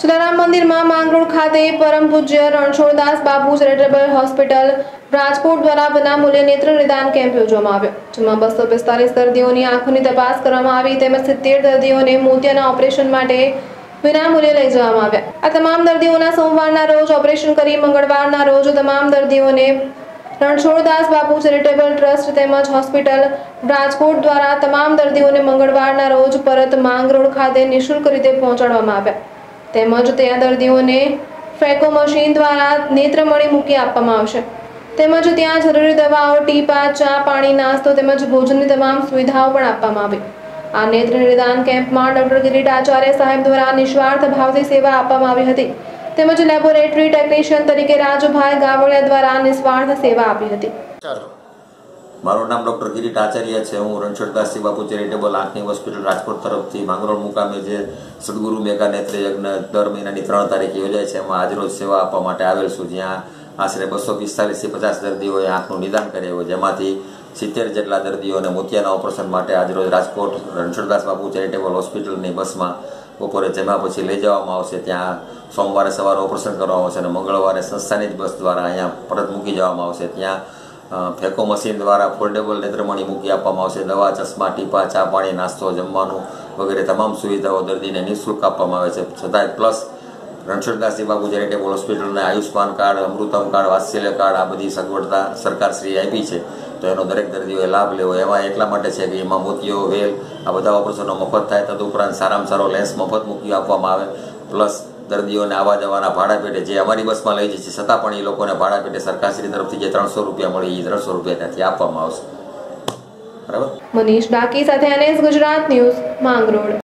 જલારામ મંદિરમાં માંગરોળ ખાતે પરમ પૂજ્ય રણછોડદાસ બાપુ ચેરિટેબલ હોસ્પિટલ રાજકોટ દ્વારા વિનામૂલ્યે નેત્ર નિદાન કેમ્પ યોજવામાં આવ્યો, જેમાં બસો પિસ્તાલીસ દર્દીઓની આંખોની તપાસ કરવામાં આવી તેમજ સિત્તેર દર્દીઓને મોતિયાના ઓપરેશન માટે વિનામૂલ્યે લઈ જવામાં આવ્યા. આ તમામ દર્દીઓના સોમવારના રોજ ઓપરેશન કરી મંગળવારના રોજ તમામ દર્દીઓને રણછોડદાસ બાપુ ચેરિટેબલ ટ્રસ્ટ તેમજ હોસ્પિટલ રાજકોટ દ્વારા તમામ દર્દીઓને મંગળવારના રોજ પરત માંગરોળ ખાતે નિઃશુલ્ક રીતે પહોંચાડવામાં આવ્યા. તેમજ ત્યાં દર્દીઓને ફેકો મશીન દ્વારા નેત્રમણી મૂકી આપવામાં આવશે. તેમજ ત્યાં જરૂરી દવાઓ, ટીપા, ચા, પાણી, નાસ્તો તેમજ ભોજનની તમામ સુવિધાઓ પણ આપવામાં આવી. આ નેત્ર નિદાન કેમ્પમાં ડોક્ટર કિરીટ આચાર્ય સાહેબ દ્વારા નિસ્વાર્થ ભાવથી સેવા આપવામાં આવી હતી. તેમજ લેબોરેટરી ટેકનિશિયન તરીકે રાજુભાઈ ગાવળિયા દ્વારા નિસ્વાર્થ સેવા આપી હતી. મારું નામ ડૉક્ટર કિરીટ આચાર્ય છે. હું રણછોડદાસજી બાપુ ચેરિટેબલ આંખની હોસ્પિટલ રાજકોટ તરફથી માંગરોળ મુકામે જે સદગુરુ મેગા નેત્ર યજ્ઞ દર મહિનાની ત્રણ તારીખે યોજાય છે, એમાં આજરોજ સેવા આપવા માટે આવેલ છું. જ્યાં આશરે બસો પિસ્તાલીસથી પચાસ દર્દીઓએ આંખનું નિદાન કર્યું જેમાંથી સિત્તેર જેટલા દર્દીઓને મોતિયાના ઓપરેશન માટે આજરોજ રાજકોટ રણછોડદાસ બાપુ ચેરિટેબલ હોસ્પિટલની બસમાં બપોરે જમ્યા પછી લઈ જવામાં આવશે. ત્યાં સોમવારે સવારે ઓપરેશન કરવામાં આવશે અને મંગળવારે સંસ્થાની જ બસ દ્વારા અહીંયા પરત મૂકી જવામાં આવશે. ત્યાં ફેકો મશીન દ્વારા ફોલ્ડેબલ નેત્રમણી મૂકી આપવામાં આવશે. દવા, ચશ્મા, ટીપા, ચા પાણી, નાસ્તો, જમવાનું વગેરે તમામ સુવિધાઓ દર્દીને નિઃશુલ્ક આપવામાં આવે છે. છતાંય પ્લસ રણછોડદાસજી બાબુ ચેરિટેબલ હોસ્પિટલને Ayushman card, Amrutam card, Vatsalya card આ બધી સગવડતા સરકારશ્રીએ આપી છે, તો એનો દરેક દર્દીઓએ લાભ લેવો. એમાં એટલા માટે છે કે એમાં મોતીઓ, વેલ આ બધા ઓપરેશનો મફત થાય. તદુપરાંત સારામાં સારો લેન્સ મફત મૂકી આપવામાં આવે. પ્લસ દર્દીઓને આવવા જવાના ભાડા પેટે જે અમારી બસમાં લઈ જાય છે છતાં પણ એ લોકોને ભાડા પેટે સરકારશ્રી તરફથી જે ત્રણસો રૂપિયા મળે, એ ત્રણસો રૂપિયા ત્યાંથી આપવામાં આવશે. બરાબર? મનીષ ડાકી સાથે એનએસ ગુજરાત ન્યૂઝ માંગરોળ.